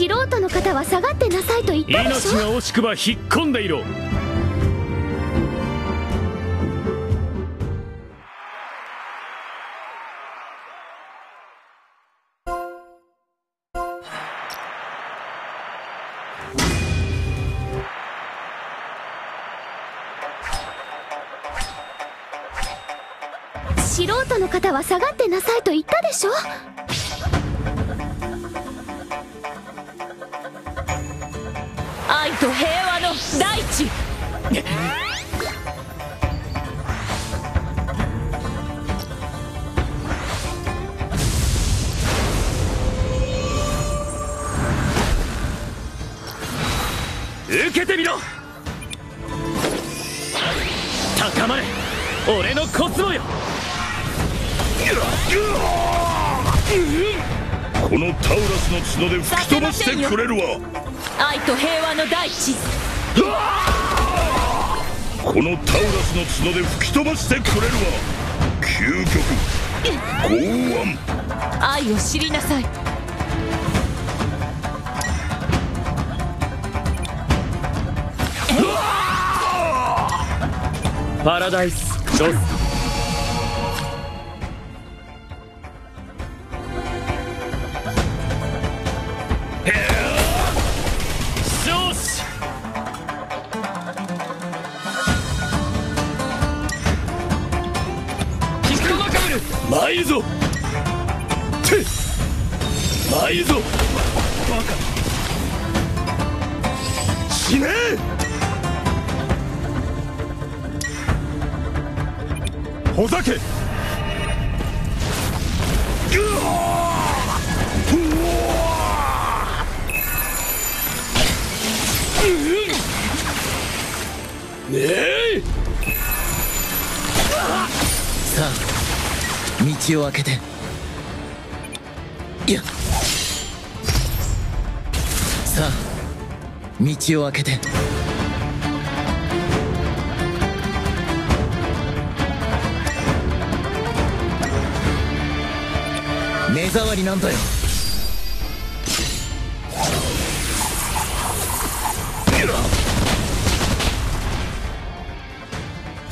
素人の方は下がってなさいと言ったでしょ？命が惜しくば引っ込んでいろ。素人の方は下がってなさいと言ったでしょ？受けてみろ。高まれ。俺のコスモよ。このタウラスの角で吹き飛ばしてくれるわ。愛と平和の大地このタウラスの角で吹き飛ばしてくれるわ。究極剛腕。愛を知りなさい。パラダイスロスあ道を開けて。いや。さあ道を開けて。目障りなんだよ。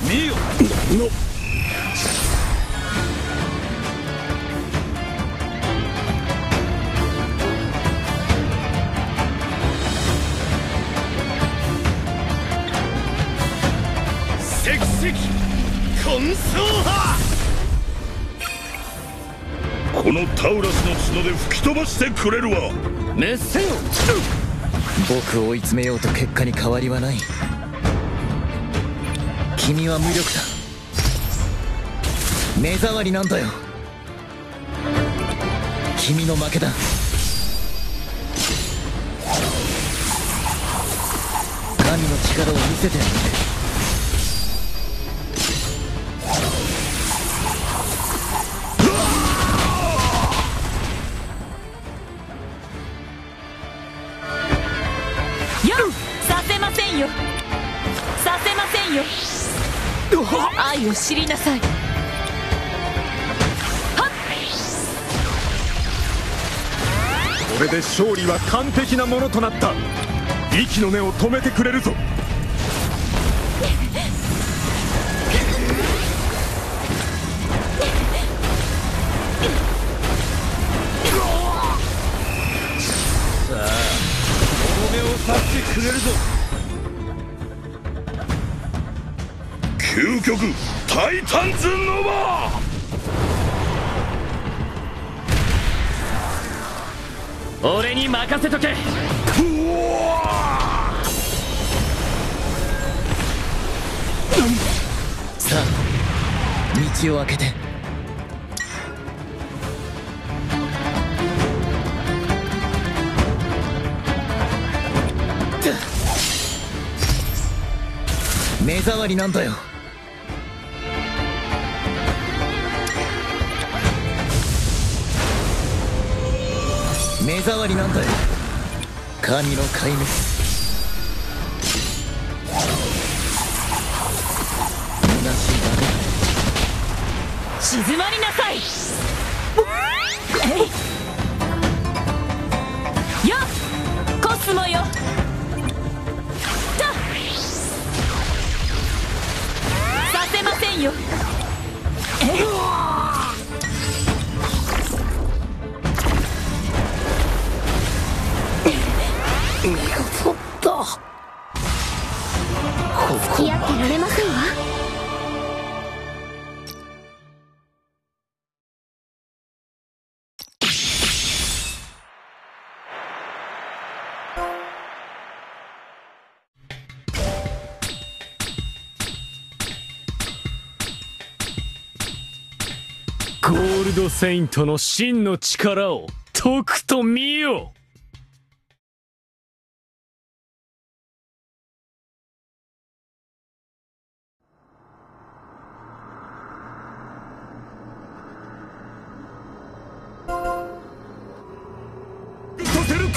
見よ。のこのタウラスの角で吹き飛ばしてくれるわ。メッセよ僕を追い詰めようと結果に変わりはない。君は無力だ。目障りなんだよ。君の負けだ。神の力を見せてやる愛を知りなさい。これで勝利は完璧なものとなった。息の根を止めてくれるぞ。目をさしてくれるぞ究極タイタンズノバ!俺に任せとけ!さあ道を開けて。目障りなんだよ目障りなんだよ。神の飼い主静まりなさい。よっ。コスモよ。ださせませんよ。え？なさいよ付き合ってられませんわ。ゴールドセイントの真の力をとくと見よ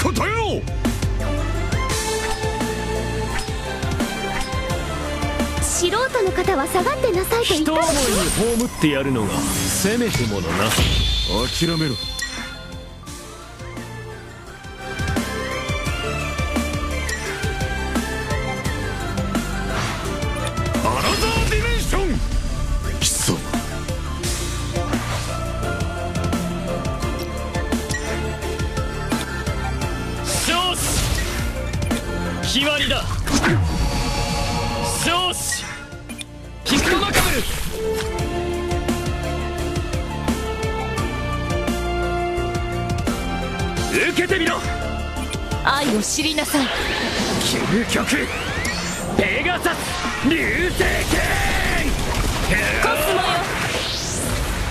させることよ素人の方は下がってなさいと言っ人思いに葬ってやるのがせめてものな諦めろ少子キッコマカブル受けてみろ!愛を知りなさい。究極!ペガサス!流星剣!コスモ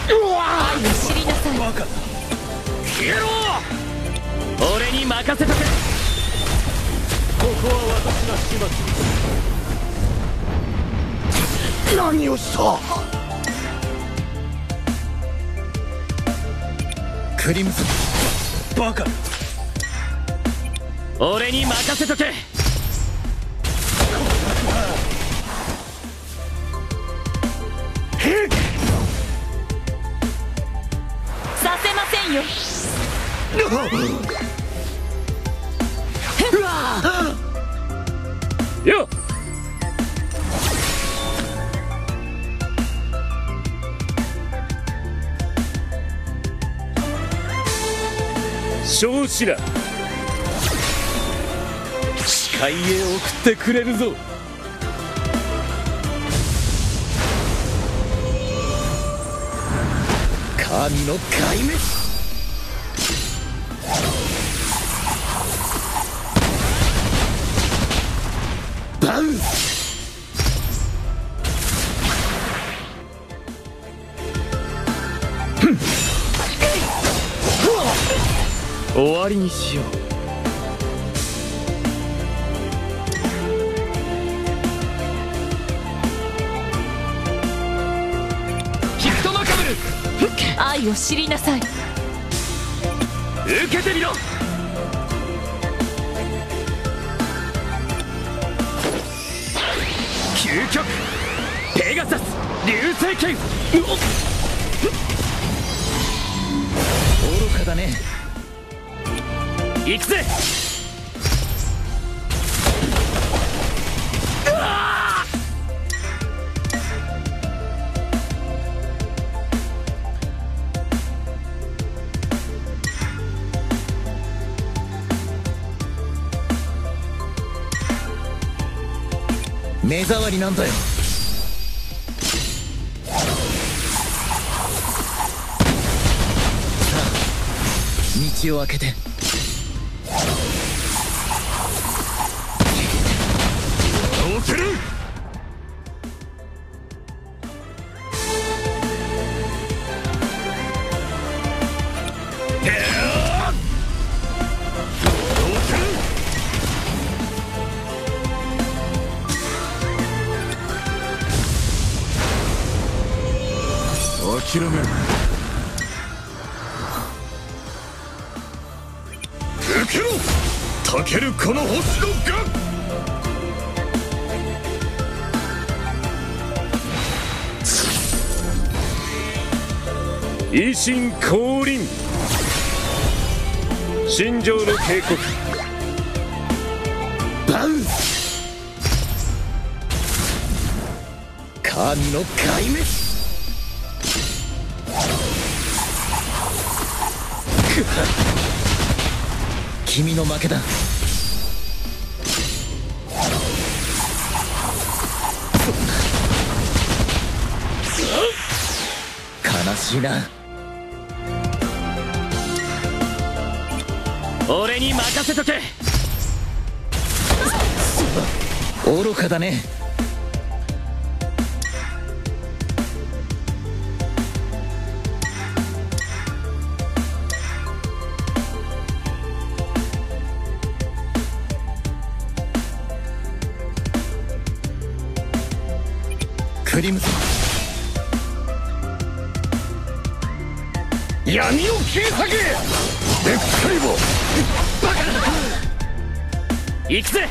よ!愛を知りなさい。消えろ!俺に任せとけ!ここは私が始末何をした？クリムゾンバカ。俺に任せとけ。させませんよ 少子ら視界へ送ってくれるぞ。神の壊滅。終わりにしよう。キットマカブル愛を知りなさい。受けてみろ。究極ペガサス流星剣。愚かだね行くぜ。目障りなんだよ。さあ道を開けて。どうす維新降臨。心情の警告。バウン神の壊滅。君の負けだ。悲しいな。俺に任せとけ。愚かだね。クリムゾン闇を切り裂け。デッカイ行くぜ。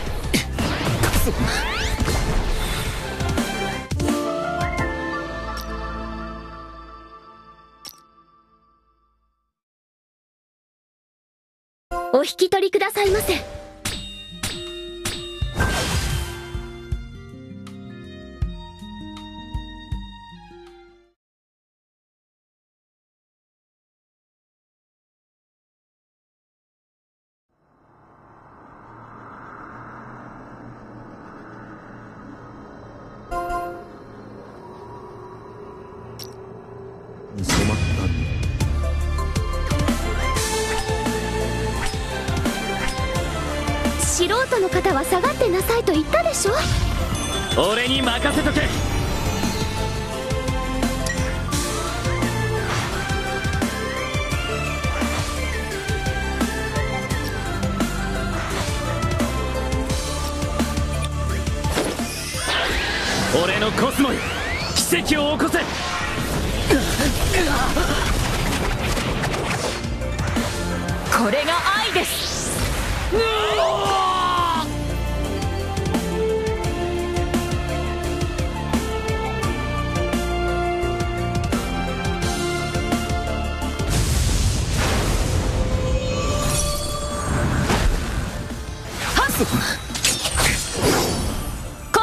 お引き取りくださいませ。俺に任せとけ。俺のコスモよ。奇跡を起こせ。これが愛ですコ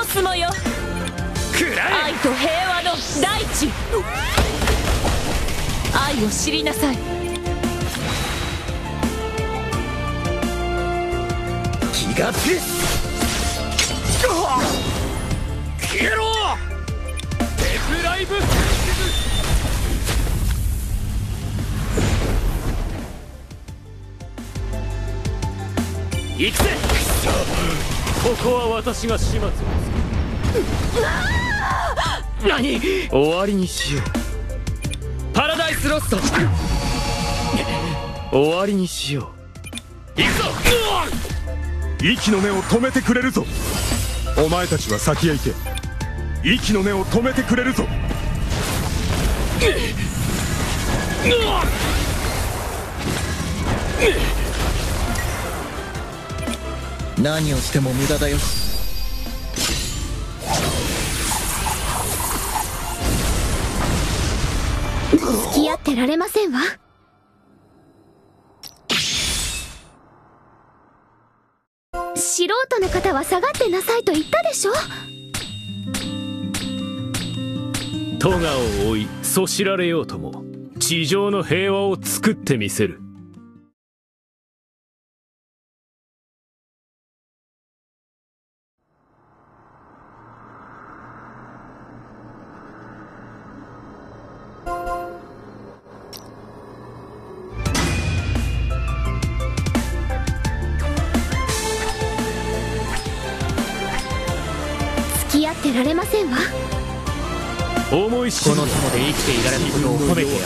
スモよ。くら愛と平和の大地。愛を知りなさい。気がつ消えろ。デブライブ。行くぜここは私が始末をする。何？終わりにしよう。パラダイスロスト。終わりにしよう。行くぞ。息の根を止めてくれるぞ。お前たちは先へ行け。息の根を止めてくれるぞ。何をしても無駄だよ。付き合ってられませんわ。素人の方は下がってなさいと言ったでしょ。トガを追いそしられようとも地上の平和を作ってみせるの友で生きていられる。ことを褒めてやる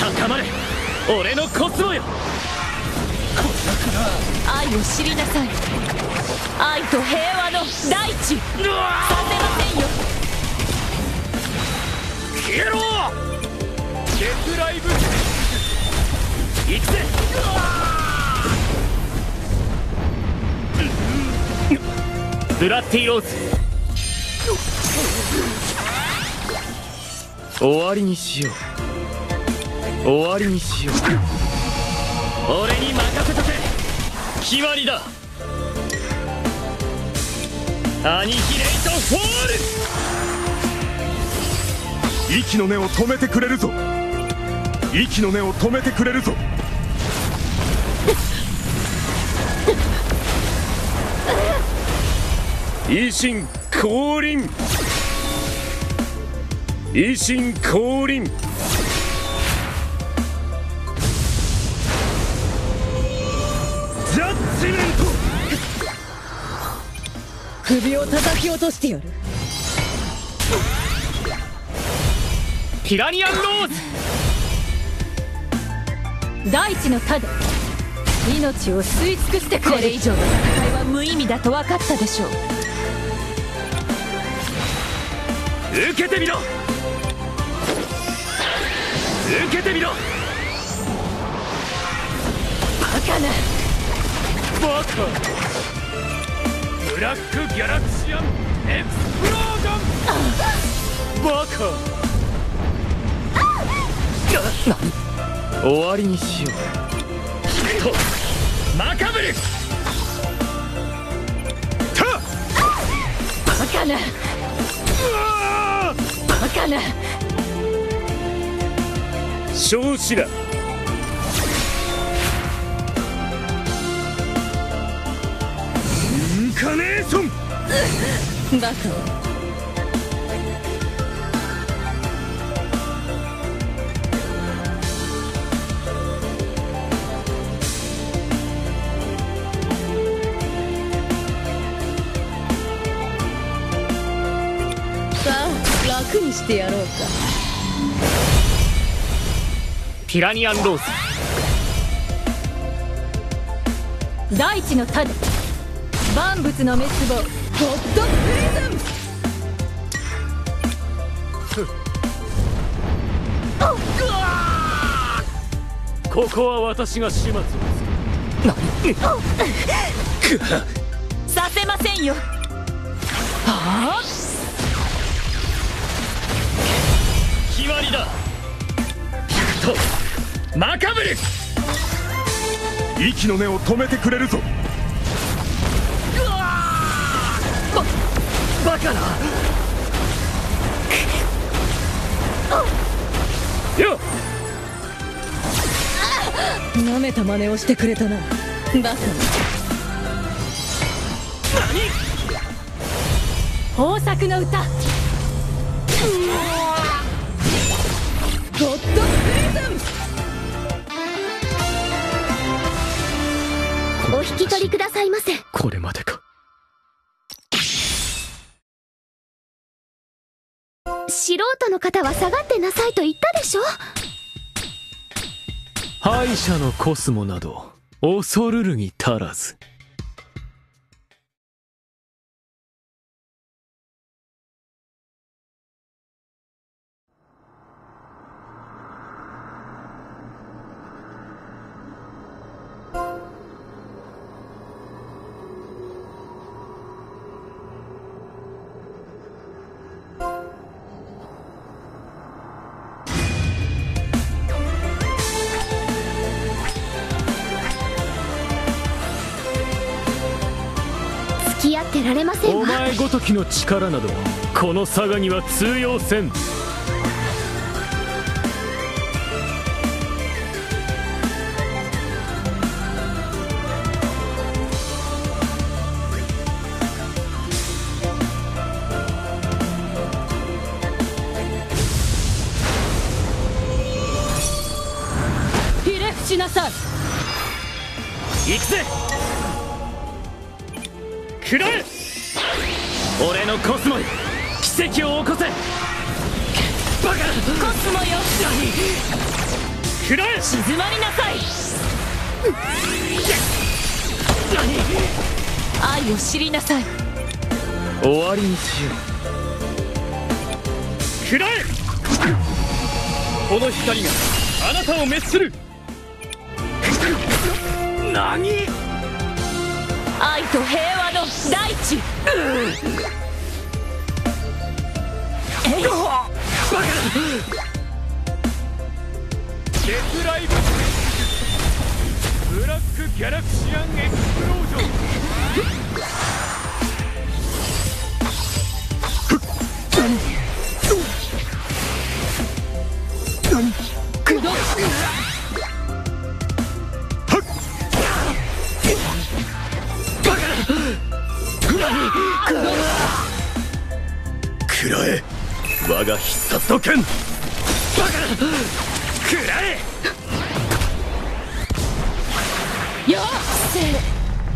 高まれ俺のコスモよ愛を知りなさい愛と平和の大地させませんよ消えろデスライブ行くぜブラッティローズ。終わりにしよう。終わりにしよう。俺に任せとけ。決まりだ。アニヒレイトフォール。息の根を止めてくれるぞ。息の根を止めてくれるぞ。維新降臨維新降臨ジャッジメント。首を叩き落としてやる。ピラニアンローズ。大地の盾。命を吸い尽くしてくれこれ以上の戦いは無意味だと分かったでしょう受けてみろ。受けてみろ。バカな。バカ。ブラックギャラクシアン。エクスプロージョン。バカ。終わりにしよう。と。マカブルバカな。バカな少子だ。インカネーション。バカピラニアンローズ大地の種。万物の滅亡。ゴッドプリズンここは私が始末をさせませんよ。はあ？決まりだとマカブル息の根を止めてくれるぞ。バカな。よっ。舐めた真似をしてくれたな。バカな。豊作の歌。ゴッドお引き取りくださいませ。これまでか。素人の方は下がってなさいと言ったでしょ？敗者のコスモなど恐るるに足らずってられませんおわ前ごときの力などこの佐賀には通用せん。しなさい。行くぜ奇跡を起こせ。バカ。コスモよ。くらえ。静まりなさい。愛を知りなさい。終わりにしよう。くらえ。この光があなたを滅する。何？愛と平和の大地。えい デスライブ。ブラックギャラクシアンエクスプロージョン。我が必殺の剣。バカ食らえ。よっ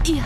せ。いや。